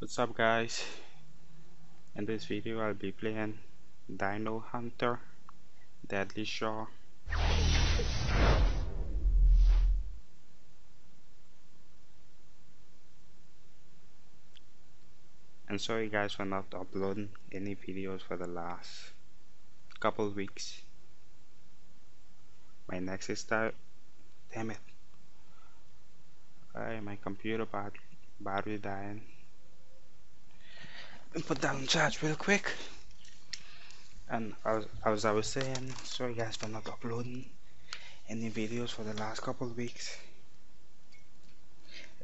What's up guys? In this video I'll be playing Dino Hunter Deadly Shores. And sorry guys for not uploading any videos for the last couple weeks. My next is start damn it. Alright, my computer bat battery dying and put that on charge real quick. And as, as I was saying sorry guys for not uploading any videos for the last couple weeks.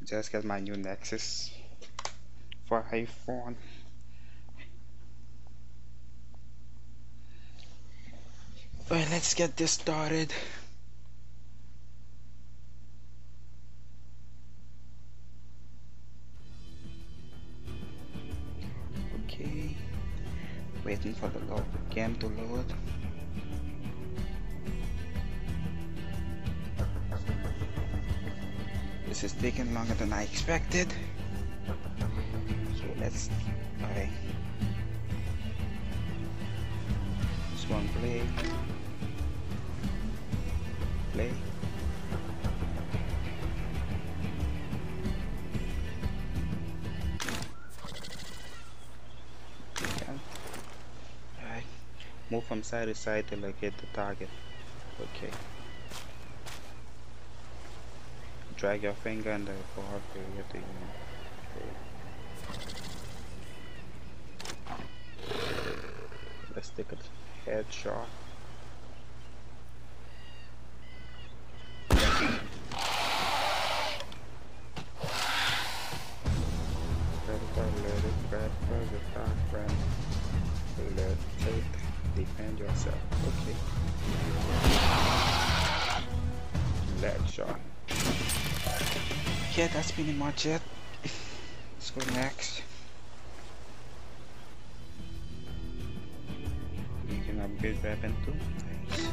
Just got my new Nexus for iPhone. Alright, let's get this started. Waiting for the load, game to load. This is taking longer than I expected. So let's, alright. This one play. Play. Move from side to side till I get the target. Okay. Drag your finger and the ball to get the okay. Let's take a headshot. Predator loaded, predator our friend. Reload, take, defend yourself. Okay. Leg shot. Yeah, that's pretty much it. Let's go next. You can upgrade weapon too. Nice.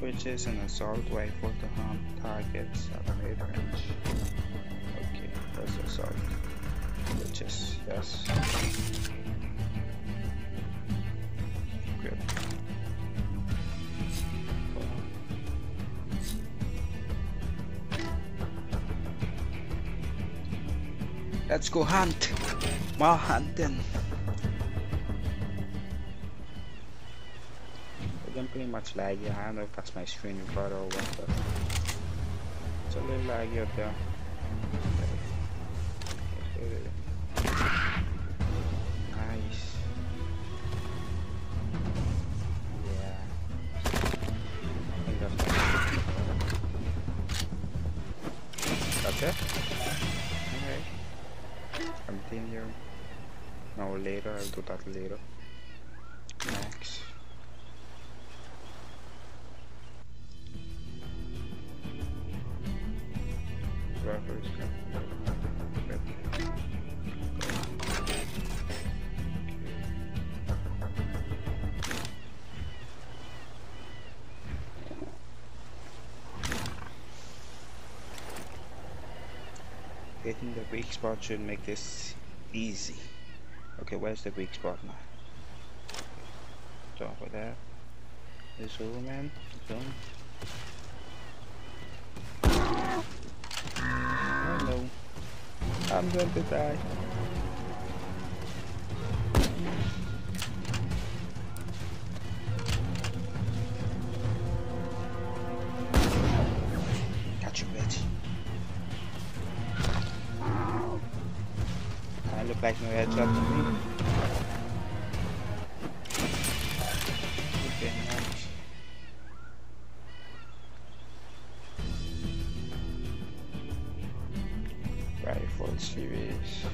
Which is an assault rifle to harm targets at mid range. Okay, that's assault. Which is yes. Let's go hunt. More hunting. Again, pretty much laggy. I don't know if that's my screen recorder or what, but it's a little laggy out there. Nice. Yeah. Continue. No, later. I'll do that later. Next. Whoever is Hitting the weak spot should make this easy. Okay, where's the weak spot now? Top of that. In. Zoom. Oh no. I'm going to die. Look like no headshot to me. Series.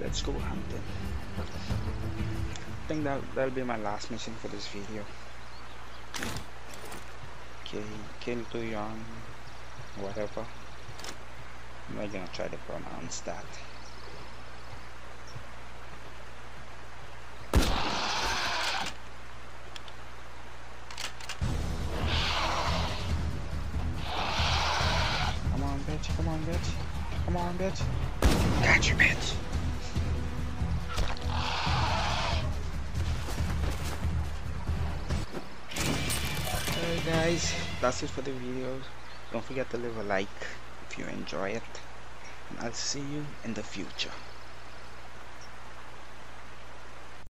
Let's go hunting. I think that that'll be my last mission for this video. Okay, Kim Do Young, whatever. I'm not gonna try to pronounce that. Come on, bitch. Come on, bitch. Come on, bitch. Got you, bitch. Guys, that's it for the video. Don't forget to leave a like if you enjoy it. And I'll see you in the future.